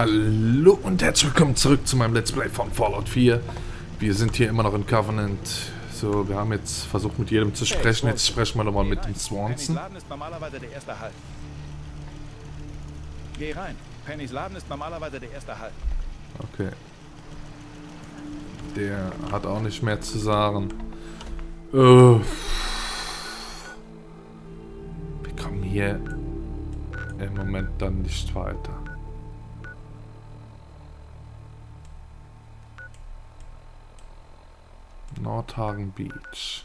Hallo und herzlich willkommen zurück zu meinem Let's Play von Fallout 4. Wir sind hier immer noch in Covenant. So, wir haben jetzt versucht mit jedem zu sprechen. Jetzt sprechen wir nochmal mit dem Swanson. Laden ist normalerweise der erste Halt. Geh rein. Pennys Laden ist normalerweise der erste Halt. Okay. Der hat auch nicht mehr zu sagen. Äh, wir kommen hier im Moment dann nicht weiter. Nordhagen Beach.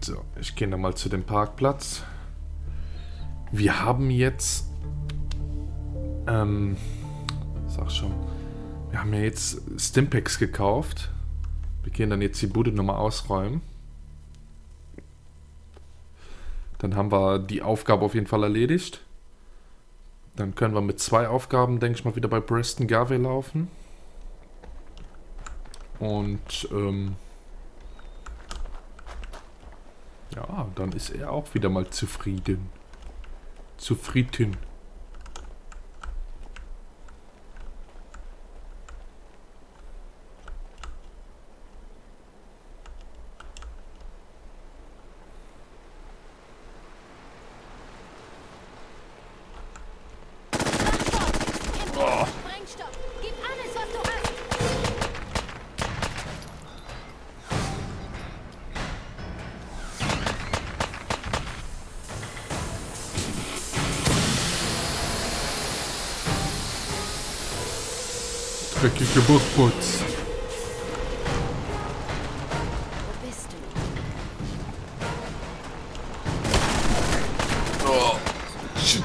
So, ich gehe nochmal zu dem Parkplatz. Wir haben jetzt... Ähm... Sag schon. Wir haben ja jetzt Stimpaks gekauft. Wir gehen dann jetzt die Bude nochmal ausräumen. Dann haben wir die Aufgabe auf jeden Fall erledigt. Dann können wir mit zwei Aufgaben, denke ich mal, wieder bei Preston Garvey laufen. Und ähm, ja, dann ist er auch wieder mal zufrieden. Zufrieden. Dreckige? Oh, shit.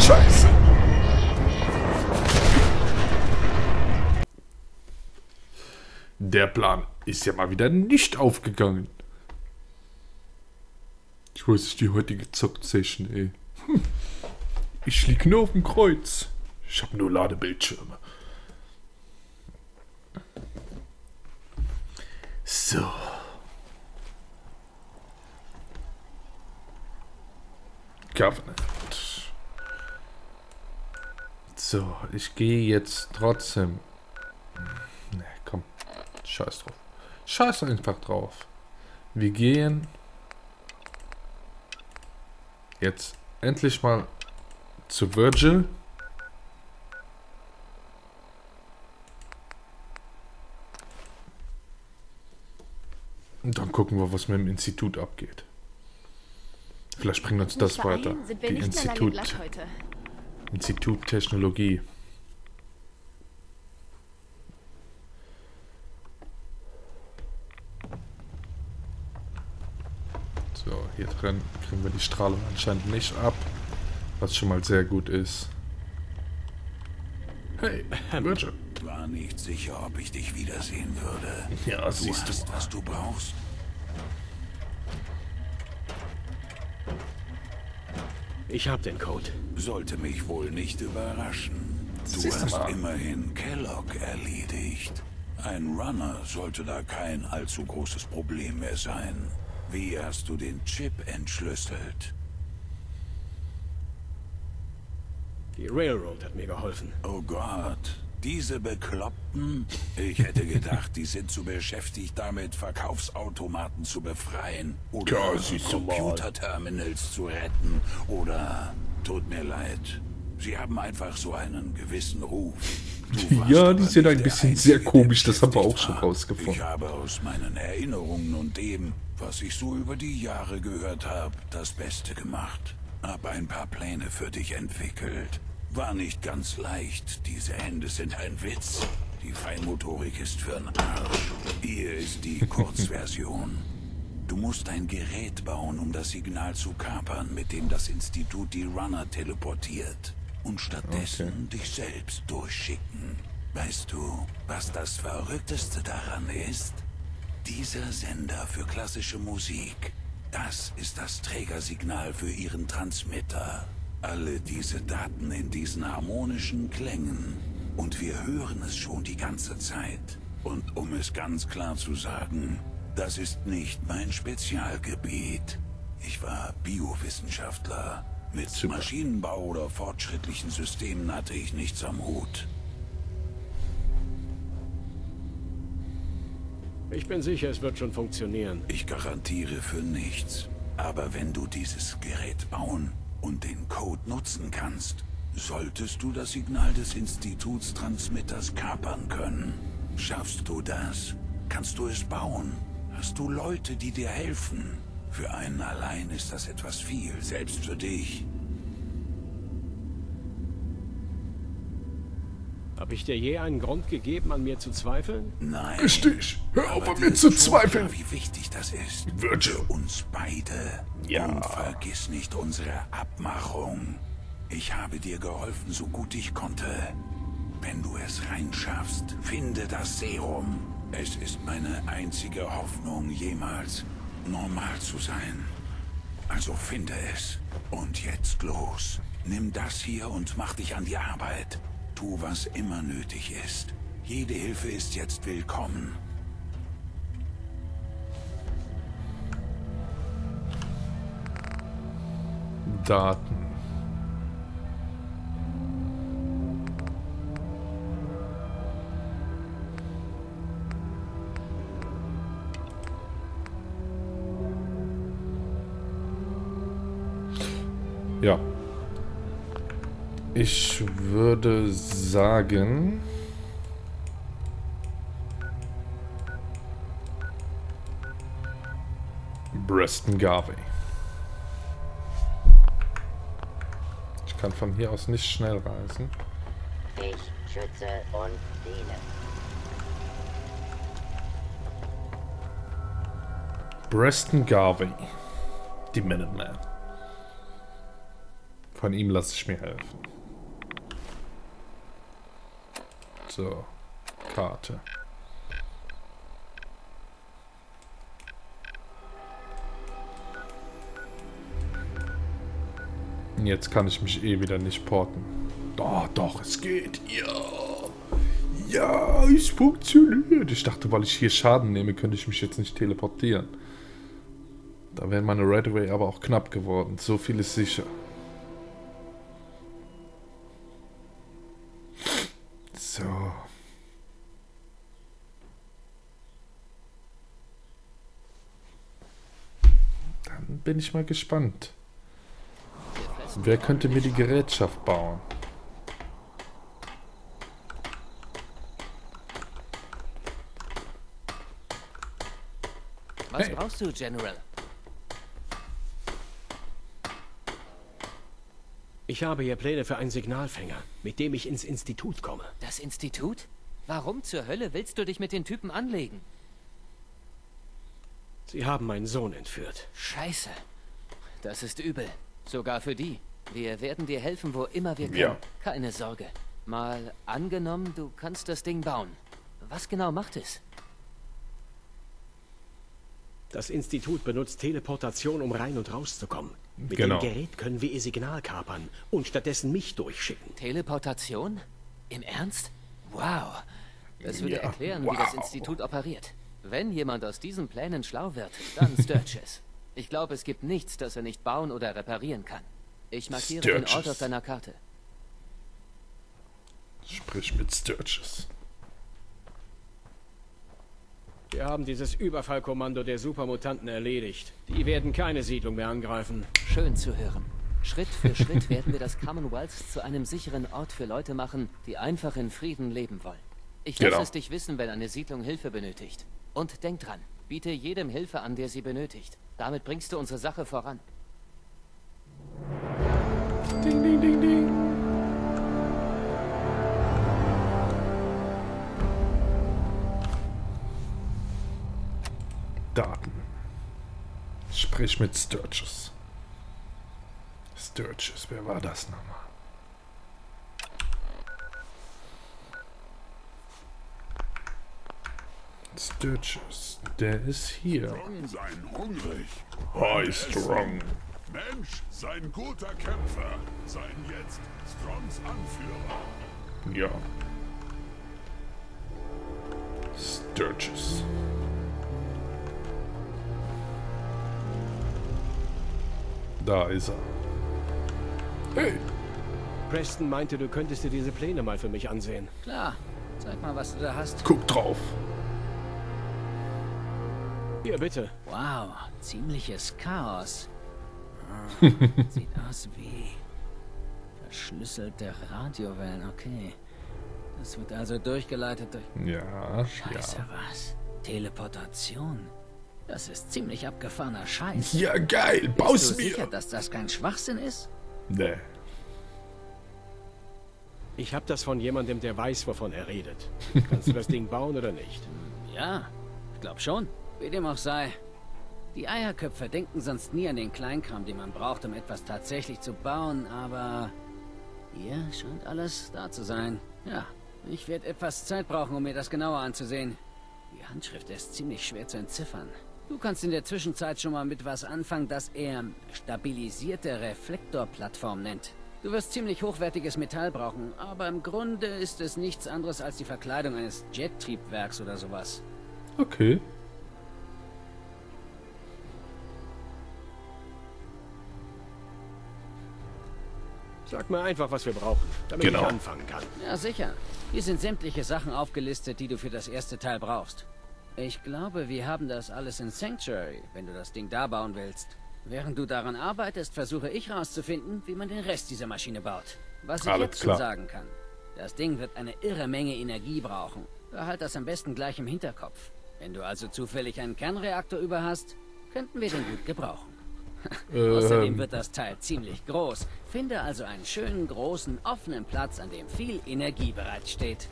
Scheiße. Der Plan ist ja mal wieder nicht aufgegangen. Ich weiß nicht, die heutige Zock-Session, ey. Ich lieg nur auf dem Kreuz. Ich habe nur Ladebildschirme. So. Covenant. So, ich gehe jetzt trotzdem. Ne, komm. Scheiß drauf. Scheiß einfach drauf. Wir gehen jetzt endlich mal zu Virgil. Und dann gucken wir, was mit dem Institut abgeht. Vielleicht bringt uns das weiter. Die Institut. Institut Technologie. Drin kriegen wir die Strahlung anscheinend nicht ab. Was schon mal sehr gut ist. Hey, Virgil. War nicht sicher, ob ich dich wiedersehen würde. Ja, Du siehst hast, du. was du brauchst. Ich hab den Code. Sollte mich wohl nicht überraschen. Du Siehst hast mal. immerhin Kellogg erledigt. Ein Runner sollte da kein allzu großes Problem mehr sein. Wie hast du den Chip entschlüsselt? Die Railroad hat mir geholfen. Oh Gott, diese Bekloppten? Ich hätte gedacht, die sind zu beschäftigt damit, Verkaufsautomaten zu befreien oder Ja. Computerterminals zu retten oder... Tut mir leid. Sie haben einfach so einen gewissen Ruf. Ja, die sind ein bisschen sehr komisch, das haben wir auch schon rausgefunden. Ich habe aus meinen Erinnerungen und dem, was ich so über die Jahre gehört habe, das Beste gemacht. Hab ein paar Pläne für dich entwickelt. War nicht ganz leicht. Diese Hände sind ein Witz. Die Feinmotorik ist für'n Arsch. Hier ist die Kurzversion. Du musst ein Gerät bauen, um das Signal zu kapern, mit dem das Institut die Runner teleportiert. Und stattdessen dich selbst durchschicken. Weißt du, was das Verrückteste daran ist? Dieser Sender für klassische Musik, das ist das Trägersignal für ihren Transmitter. Alle diese Daten in diesen harmonischen Klängen. Und wir hören es schon die ganze Zeit. Und um es ganz klar zu sagen, Das ist nicht mein Spezialgebiet. Ich war Biowissenschaftler. Mit. Maschinenbau oder fortschrittlichen Systemen hatte ich nichts am Hut. Ich bin sicher, es wird schon funktionieren. Ich garantiere für nichts. Aber wenn du dieses Gerät bauen und den Code nutzen kannst, solltest du das Signal des Institutstransmitters kapern können. Schaffst du das? Kannst du es bauen? Hast du Leute, die dir helfen? Für einen allein ist das etwas viel, selbst für dich. Habe ich dir je einen Grund gegeben, an mir zu zweifeln? Nein. Richtig. Hör auf Aber an mir zu zweifeln. Klar, wie wichtig das ist. Wird Für uns beide. Ja. Und vergiss nicht unsere Abmachung. Ich habe dir geholfen, so gut ich konnte. Wenn du es reinschaffst, finde das Serum. Es ist meine einzige Hoffnung, jemals normal zu sein. Also finde es. Und jetzt los. Nimm das hier und mach dich an die Arbeit. Tu, was immer nötig ist. Jede Hilfe ist jetzt willkommen. Daten. Ich würde sagen... Preston Garvey. Ich kann von hier aus nicht schnell reisen. Ich schütze und diene. Preston Garvey. Die Minuteman. Von ihm lasse ich mir helfen. So. Karte. Jetzt kann ich mich eh wieder nicht porten. Doch, doch, es geht. Ja. Ja, es funktioniert. Ich dachte, weil ich hier Schaden nehme, könnte ich mich jetzt nicht teleportieren. Da wäre meine Redway aber auch knapp geworden. So viel ist sicher. So. Dann bin ich mal gespannt. Wer könnte mir die Gerätschaft bauen? Was Hey. brauchst du, General? Ich habe hier Pläne für einen Signalfänger, mit dem ich ins Institut komme. Das Institut? Warum zur Hölle willst du dich mit den Typen anlegen? Sie haben meinen Sohn entführt. Scheiße. Das ist übel. Sogar für die. Wir werden dir helfen, wo immer wir können. Ja. Keine Sorge. Mal angenommen, du kannst das Ding bauen. Was genau macht es? Das Institut benutzt Teleportation, um rein und rauszukommen. Mit Genau. dem Gerät können wir ihr Signal kapern und stattdessen mich durchschicken. Teleportation? Im Ernst? Wow. Das würde Ja, erklären, wie wow. das Institut operiert. Wenn jemand aus diesen Plänen schlau wird, dann Sturges. ich glaube, es gibt nichts, das er nicht bauen oder reparieren kann. Ich markiere den Ort Sturges. auf deiner Karte. Sprich mit Sturges. Wir haben dieses Überfallkommando der Supermutanten erledigt. Die werden keine Siedlung mehr angreifen. Schön zu hören. Schritt für Schritt werden wir das Commonwealth zu einem sicheren Ort für Leute machen, die einfach in Frieden leben wollen. Ich lasse Genau. es dich wissen, wenn eine Siedlung Hilfe benötigt. Und denk dran, biete jedem Hilfe an, der sie benötigt. Damit bringst du unsere Sache voran. Ding, ding, ding, ding. Daten. Sprich mit Sturges. Sturges, wer war das nochmal? Sturges, der ist hier. Strong sein hungrig. Hi, Strong. Mensch, sein guter Kämpfer. Sein jetzt Strongs Anführer. Ja. Sturges. Da ist er. Hey! Preston meinte, du könntest dir diese Pläne mal für mich ansehen. Klar. Zeig mal, was du da hast. Guck drauf. Hier, bitte. Wow, ziemliches Chaos. Ah, sieht aus wie verschlüsselte Radiowellen. Okay. Das wird also durchgeleitet durch... Ja, Scheiße, ja. was? Teleportation. Das ist ziemlich abgefahrener Scheiß. Ja, geil. Bist Baus du sicher, mir. dass das kein Schwachsinn ist? Nee. Ich habe das von jemandem, der weiß, wovon er redet. Kannst du das Ding bauen oder nicht? Ja, ich glaube schon. Wie dem auch sei. Die Eierköpfe denken sonst nie an den Kleinkram, den man braucht, um etwas tatsächlich zu bauen, aber... Hier scheint alles da zu sein. Ja, ich werde etwas Zeit brauchen, um mir das genauer anzusehen. Die Handschrift ist ziemlich schwer zu entziffern. Du kannst in der Zwischenzeit schon mal mit was anfangen, das er stabilisierte Reflektorplattform nennt. Du wirst ziemlich hochwertiges Metall brauchen, aber im Grunde ist es nichts anderes als die Verkleidung eines Jet-Triebwerks oder sowas. Okay. Sag mir einfach, was wir brauchen, damit Genau. ich anfangen kann. Ja, sicher. Hier sind sämtliche Sachen aufgelistet, die du für das erste Teil brauchst. Ich glaube, wir haben das alles in Sanctuary, wenn du das Ding da bauen willst. Während du daran arbeitest, versuche ich herauszufinden, wie man den Rest dieser Maschine baut. Was ich Alles jetzt klar. schon sagen kann. Das Ding wird eine irre Menge Energie brauchen. Behalt das am besten gleich im Hinterkopf. Wenn du also zufällig einen Kernreaktor über hast, könnten wir den gut gebrauchen. Außerdem Ähm, wird das Teil ziemlich groß. Finde also einen schönen, großen, offenen Platz, an dem viel Energie bereitsteht.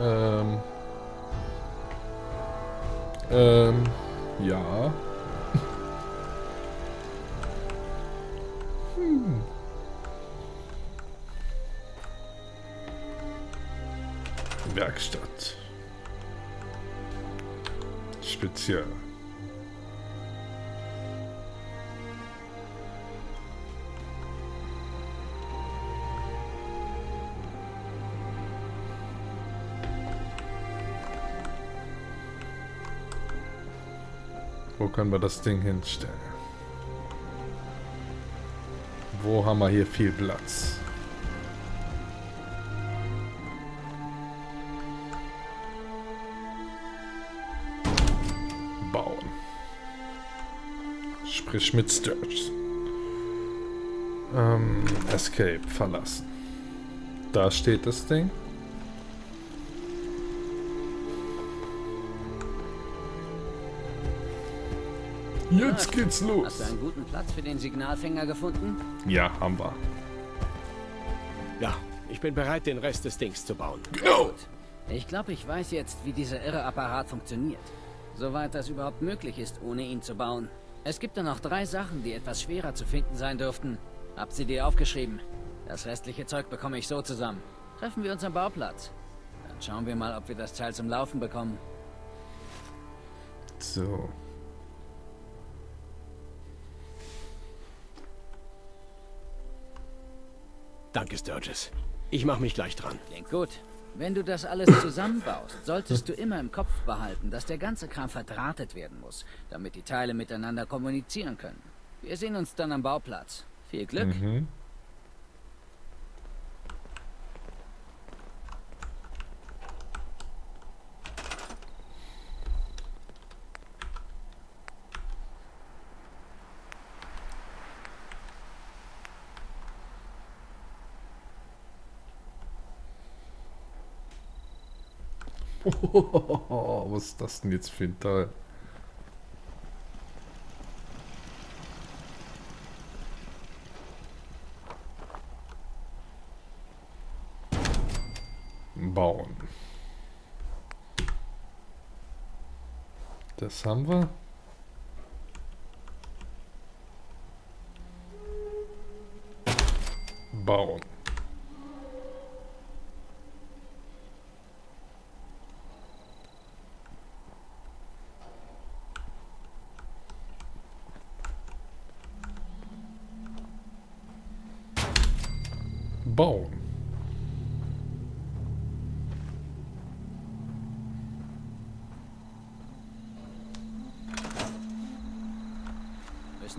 Ähm. Ähm. Ja. Hm. Werkstatt. Speziell. Wo können wir das Ding hinstellen? Wo haben wir hier viel Platz? Bauen. Sprich mit Sturge. Ähm, Escape, verlassen. Da steht das Ding. Jetzt geht's Hast los. du einen guten Platz für den Signalfänger gefunden? Ja, haben wir. Ja, ich bin bereit, den Rest des Dings zu bauen. Genau. Ich glaube, ich weiß jetzt, wie dieser irre Apparat funktioniert. Soweit das überhaupt möglich ist, ohne ihn zu bauen. Es gibt da noch drei Sachen, die etwas schwerer zu finden sein dürften. Hab sie dir aufgeschrieben. Das restliche Zeug bekomme ich so zusammen. Treffen wir uns am Bauplatz. Dann schauen wir mal, ob wir das Teil zum Laufen bekommen. So. Danke, Sturgis. Ich mache mich gleich dran. Klingt gut. Wenn du das alles zusammenbaust, solltest du immer im Kopf behalten, dass der ganze Kram verdrahtet werden muss, damit die Teile miteinander kommunizieren können. Wir sehen uns dann am Bauplatz. Viel Glück. Mhm. Was ist das denn jetzt für ein Teil? Bauen. Das haben wir. Bauen.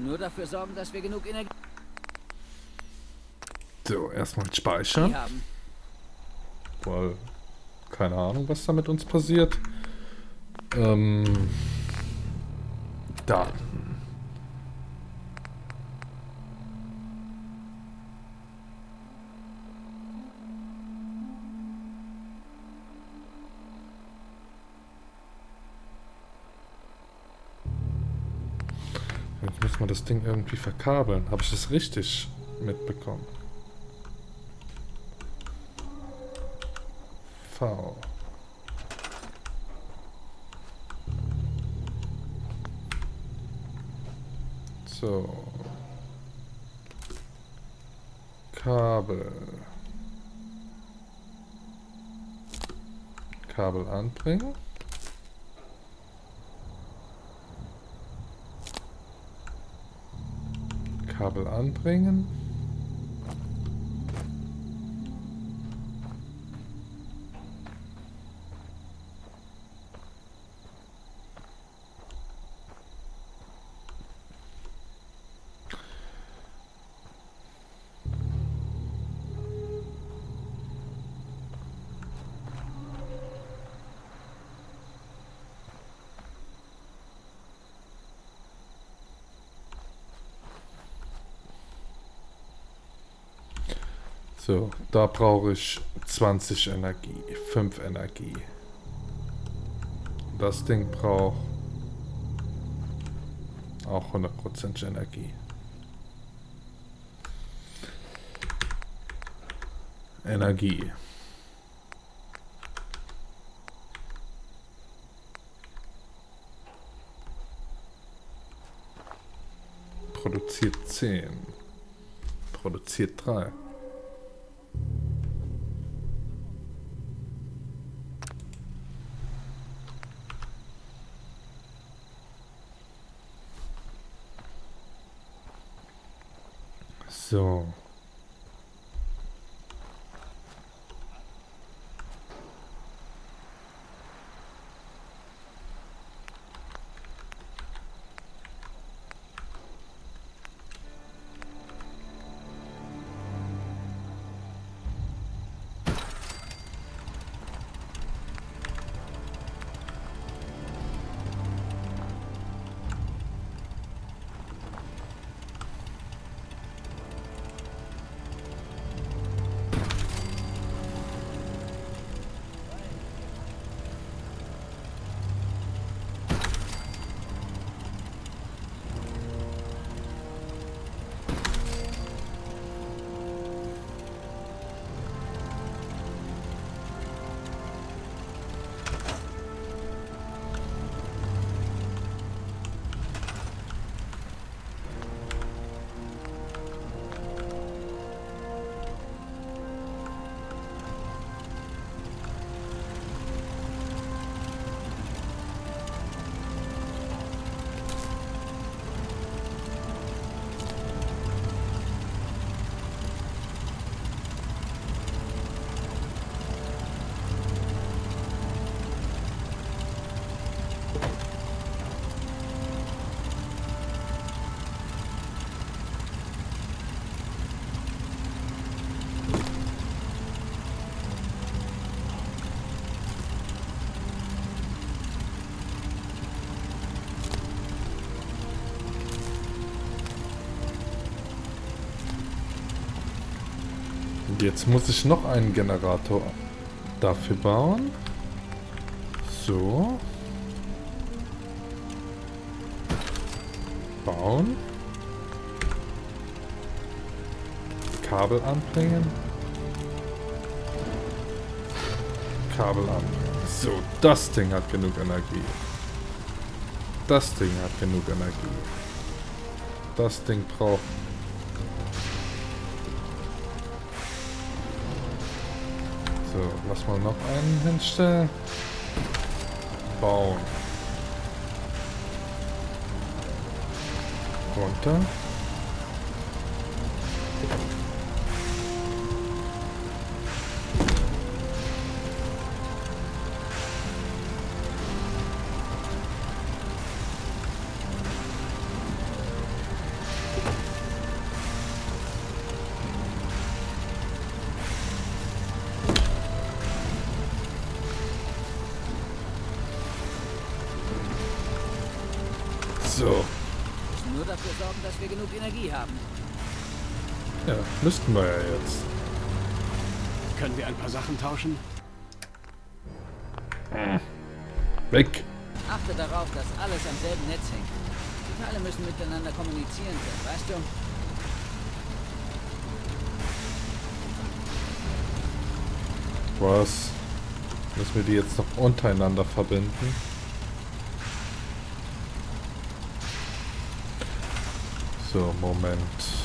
müssen nur dafür sorgen, dass wir genug Energie So, erstmal speichern. Weil, keine Ahnung, was da mit uns passiert. Ähm, Daten. Jetzt muss man das Ding irgendwie verkabeln. Habe ich das richtig mitbekommen? V. So. Kabel. Kabel anbringen. Kabel anbringen. So, da brauche ich 20 Energie, 5 Energie. Das Ding braucht auch 100% Energie. Energie. Produziert 10. Produziert 3. So. Jetzt muss ich noch einen Generator dafür bauen. So. Bauen. Kabel anbringen. Kabel anbringen. So, das Ding hat genug Energie. Das Ding hat genug Energie. Das Ding braucht So, lass mal noch einen hinstellen. Bauen. Runter. So. müssen nur dafür sorgen, dass wir genug Energie haben. Ja, müssten wir ja jetzt. Können wir ein paar Sachen tauschen? Weg. Achte darauf, dass alles am selben Netz hängt. Die Teile müssen miteinander kommunizieren können, weißt du? Was? Müssen wir die jetzt noch untereinander verbinden? So, Moment.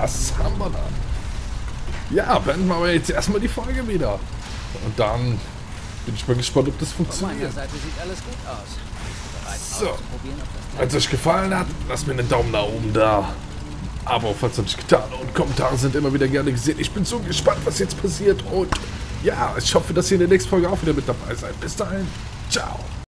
Das haben wir dann. Ja, beenden wir aber jetzt erstmal die Folge wieder. Und dann bin ich mal gespannt, ob das funktioniert. So. Wenn es euch gefallen hat, lasst mir einen Daumen nach oben da. Aber falls noch nicht getan und Kommentare sind immer wieder gerne gesehen. Ich bin so gespannt, was jetzt passiert. Und ja, ich hoffe, dass ihr in der nächsten Folge auch wieder mit dabei seid. Bis dahin, ciao.